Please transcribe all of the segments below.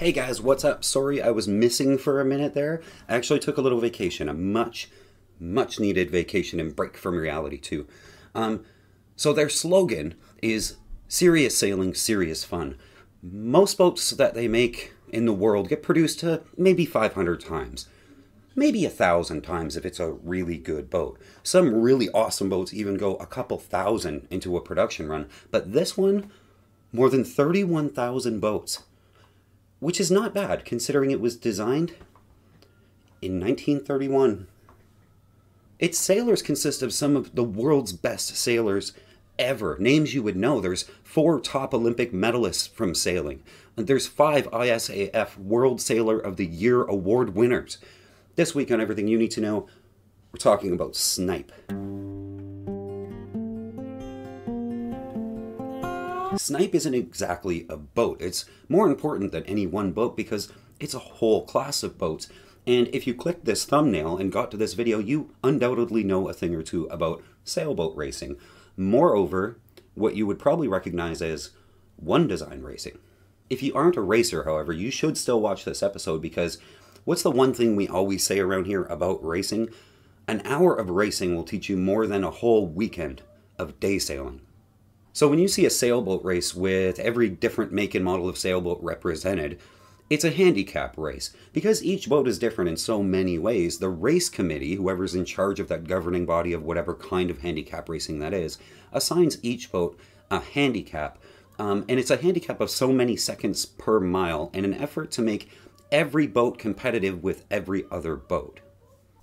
Hey guys, what's up? Sorry I was missing for a minute there. I actually took a little vacation, a much, much needed vacation and break from reality too. Um, so their slogan is serious sailing, serious fun. Most boats that they make in the world get produced to maybe 500 times. Maybe a thousand times if it's a really good boat. Some really awesome boats even go a couple thousand into a production run, but this one, more than 31,000 boats which is not bad considering it was designed in 1931. Its sailors consist of some of the world's best sailors ever. Names you would know. There's four top Olympic medalists from sailing. And there's five ISAF World Sailor of the Year award winners. This week on Everything You Need to Know, we're talking about Snipe. Snipe isn't exactly a boat. It's more important than any one boat because it's a whole class of boats. And if you clicked this thumbnail and got to this video, you undoubtedly know a thing or two about sailboat racing. Moreover, what you would probably recognize as one design racing. If you aren't a racer, however, you should still watch this episode because what's the one thing we always say around here about racing? An hour of racing will teach you more than a whole weekend of day sailing. So when you see a sailboat race with every different make and model of sailboat represented, it's a handicap race. Because each boat is different in so many ways, the race committee, whoever's in charge of that governing body of whatever kind of handicap racing that is, assigns each boat a handicap. Um, and it's a handicap of so many seconds per mile in an effort to make every boat competitive with every other boat.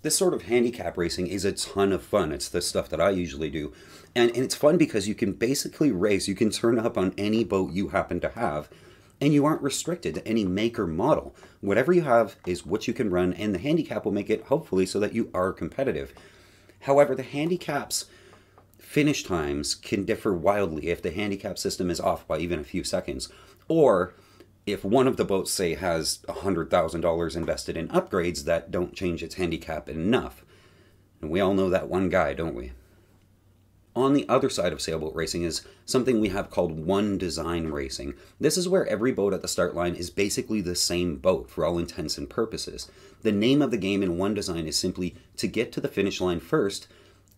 This sort of handicap racing is a ton of fun. It's the stuff that I usually do. And, and it's fun because you can basically race, you can turn up on any boat you happen to have, and you aren't restricted to any make or model. Whatever you have is what you can run, and the handicap will make it hopefully so that you are competitive. However, the handicaps finish times can differ wildly if the handicap system is off by even a few seconds, or if one of the boats, say, has $100,000 invested in upgrades that don't change its handicap enough. And we all know that one guy, don't we? On the other side of sailboat racing is something we have called one design racing. This is where every boat at the start line is basically the same boat for all intents and purposes. The name of the game in one design is simply to get to the finish line first,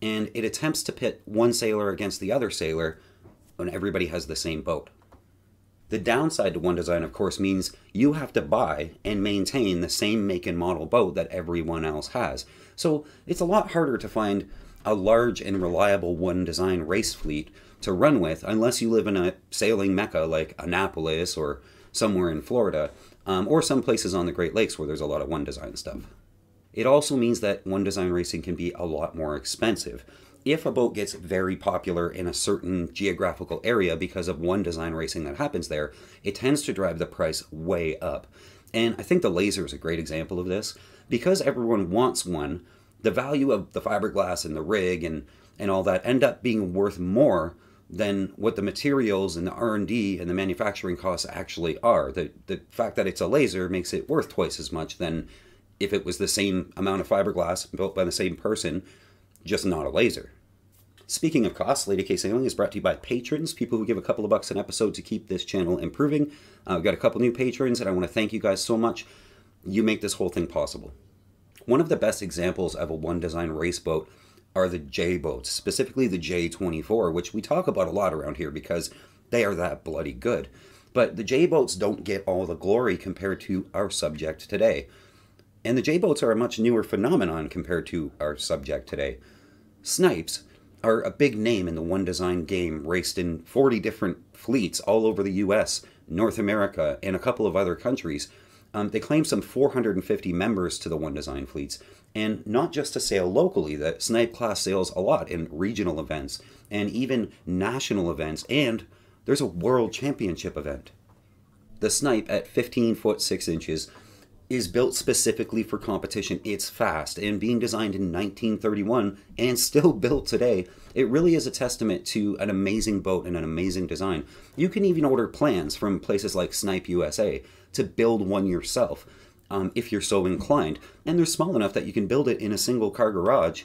and it attempts to pit one sailor against the other sailor when everybody has the same boat. The downside to one design, of course, means you have to buy and maintain the same make and model boat that everyone else has. So it's a lot harder to find a large and reliable one design race fleet to run with unless you live in a sailing mecca like Annapolis or somewhere in Florida um, or some places on the Great Lakes where there's a lot of one design stuff. It also means that one design racing can be a lot more expensive. If a boat gets very popular in a certain geographical area because of one design racing that happens there, it tends to drive the price way up. And I think the laser is a great example of this. Because everyone wants one, the value of the fiberglass and the rig and and all that end up being worth more than what the materials and the R&D and the manufacturing costs actually are. The the fact that it's a laser makes it worth twice as much than if it was the same amount of fiberglass built by the same person, just not a laser. Speaking of costs, Lady K Sailing is brought to you by patrons, people who give a couple of bucks an episode to keep this channel improving. Uh, I've got a couple new patrons, and I want to thank you guys so much. You make this whole thing possible. One of the best examples of a one design race boat are the J boats, specifically the J24, which we talk about a lot around here because they are that bloody good. But the J boats don't get all the glory compared to our subject today. And the J boats are a much newer phenomenon compared to our subject today. Snipes are a big name in the one design game, raced in 40 different fleets all over the US, North America, and a couple of other countries. Um, they claim some 450 members to the One Design fleets, and not just to sail locally. The Snipe class sails a lot in regional events and even national events, and there's a world championship event. The Snipe at 15 foot 6 inches is built specifically for competition. It's fast and being designed in 1931 and still built today. It really is a testament to an amazing boat and an amazing design. You can even order plans from places like Snipe USA to build one yourself um, if you're so inclined. And they're small enough that you can build it in a single car garage.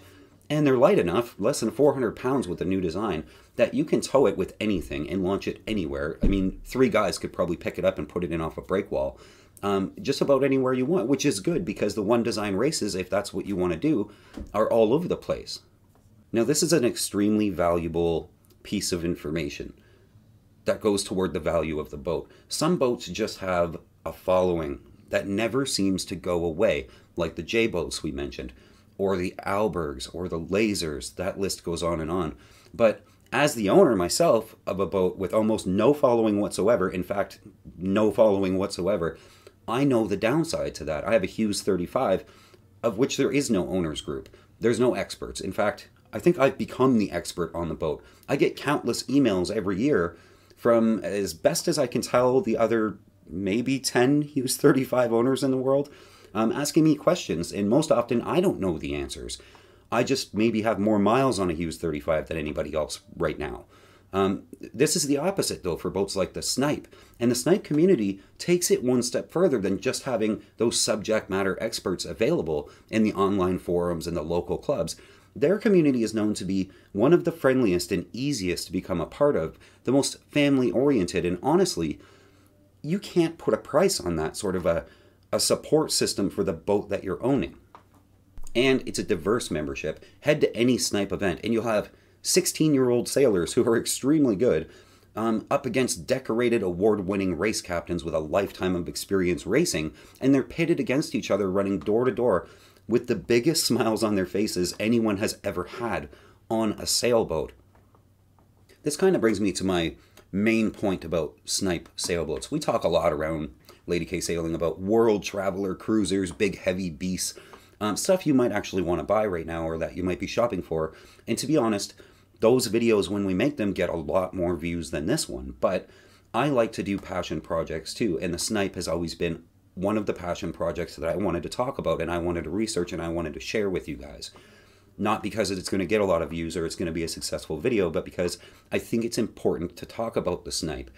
And they're light enough, less than 400 pounds with the new design, that you can tow it with anything and launch it anywhere. I mean, three guys could probably pick it up and put it in off a break wall. Um, just about anywhere you want, which is good because the one design races, if that's what you want to do, are all over the place. Now, this is an extremely valuable piece of information that goes toward the value of the boat. Some boats just have a following that never seems to go away, like the J boats we mentioned, or the Albergs, or the Lasers. That list goes on and on. But as the owner myself of a boat with almost no following whatsoever, in fact, no following whatsoever, I know the downside to that. I have a Hughes 35, of which there is no owner's group. There's no experts. In fact, I think I've become the expert on the boat. I get countless emails every year from, as best as I can tell, the other maybe 10 Hughes 35 owners in the world um, asking me questions. And most often, I don't know the answers. I just maybe have more miles on a Hughes 35 than anybody else right now. Um, this is the opposite, though, for boats like the Snipe. And the Snipe community takes it one step further than just having those subject matter experts available in the online forums and the local clubs. Their community is known to be one of the friendliest and easiest to become a part of, the most family oriented, and honestly, you can't put a price on that sort of a, a support system for the boat that you're owning. And it's a diverse membership. Head to any Snipe event, and you'll have 16 year old sailors who are extremely good um, up against decorated award winning race captains with a lifetime of experience racing, and they're pitted against each other running door to door with the biggest smiles on their faces anyone has ever had on a sailboat. This kind of brings me to my main point about snipe sailboats. We talk a lot around Lady K Sailing about world traveler cruisers, big heavy beasts, um, stuff you might actually want to buy right now or that you might be shopping for. And to be honest, those videos, when we make them, get a lot more views than this one. But I like to do passion projects too, and the Snipe has always been one of the passion projects that I wanted to talk about and I wanted to research and I wanted to share with you guys. Not because it's going to get a lot of views or it's going to be a successful video, but because I think it's important to talk about the Snipe.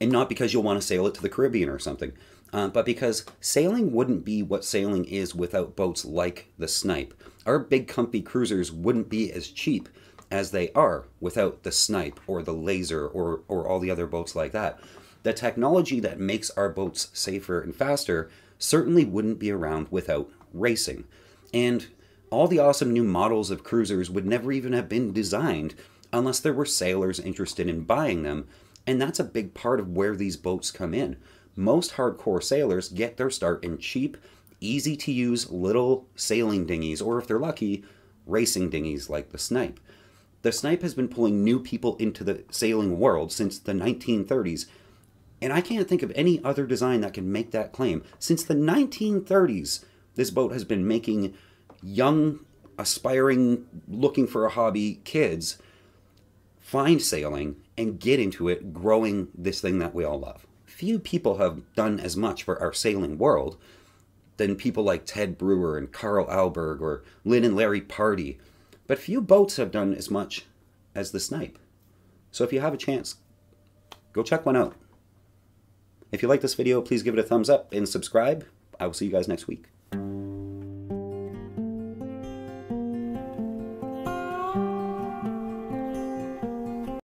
And not because you'll want to sail it to the Caribbean or something, uh, but because sailing wouldn't be what sailing is without boats like the Snipe. Our big comfy cruisers wouldn't be as cheap as they are without the Snipe or the Laser or, or all the other boats like that. The technology that makes our boats safer and faster certainly wouldn't be around without racing. And all the awesome new models of cruisers would never even have been designed unless there were sailors interested in buying them, and that's a big part of where these boats come in. Most hardcore sailors get their start in cheap, easy to use little sailing dinghies, or if they're lucky, racing dinghies like the Snipe. The Snipe has been pulling new people into the sailing world since the 1930s, and I can't think of any other design that can make that claim. Since the 1930s, this boat has been making young, aspiring, looking for a hobby kids find sailing and get into it, growing this thing that we all love. Few people have done as much for our sailing world than people like Ted Brewer and Carl Alberg or Lin and Larry Pardey but few boats have done as much as the Snipe. So if you have a chance, go check one out. If you like this video, please give it a thumbs up and subscribe. I will see you guys next week.